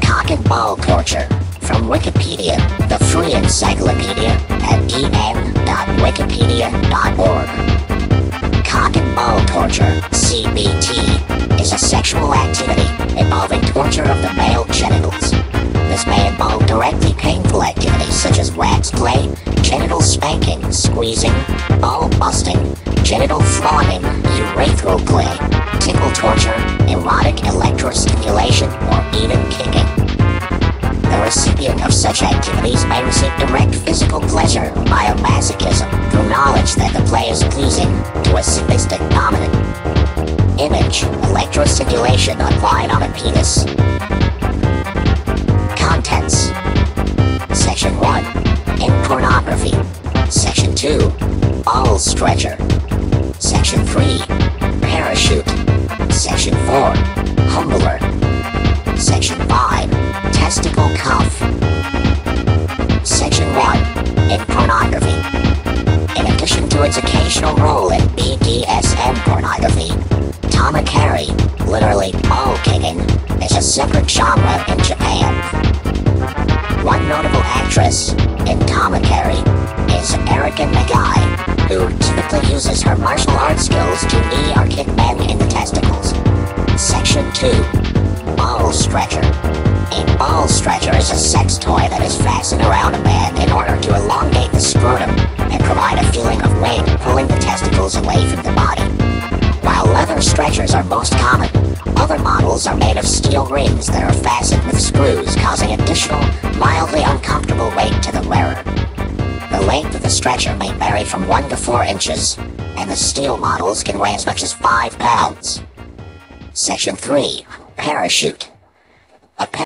Cock and ball torture from Wikipedia, the free encyclopedia at en.wikipedia.org. Cock and ball torture, CBT, is a sexual activity involving torture of the male genitals. This may involve directly painful activities such as wax play, genital spanking, squeezing, ball busting, genital flogging, urethral play, tickle torture, erotic electrostimulation, or even kicking. The recipient of such activities may receive direct physical pleasure via masochism through knowledge that the play is pleasing to a sadistic dominant. Image, electrostimulation applied on a penis. Contents Section 1 In pornography. Section 2 Ball stretcher. Section 3 Parachute. Section 4 Humbler. Section 5 Testicle cuff. Section 1 In pornography. In addition to its occasional role in BDSM pornography, Tama Tamakari, literally ball kicking, is a separate genre in Japan. One notable actress in Tama Tamakari is Erika Nagai, who uses her martial arts skills to knee or kick men in the testicles. Section 2 Ball Stretcher. A ball stretcher is a sex toy that is fastened around a man in order to elongate the scrotum and provide a feeling of weight pulling the testicles away from the body. While leather stretchers are most common, other models are made of steel rings that are fastened with screws, causing additional, mildly uncomfortable weight to. The length of the stretcher may vary from 1 to 4 inches, and the steel models can weigh as much as 5 pounds. Section 3 Parachute. A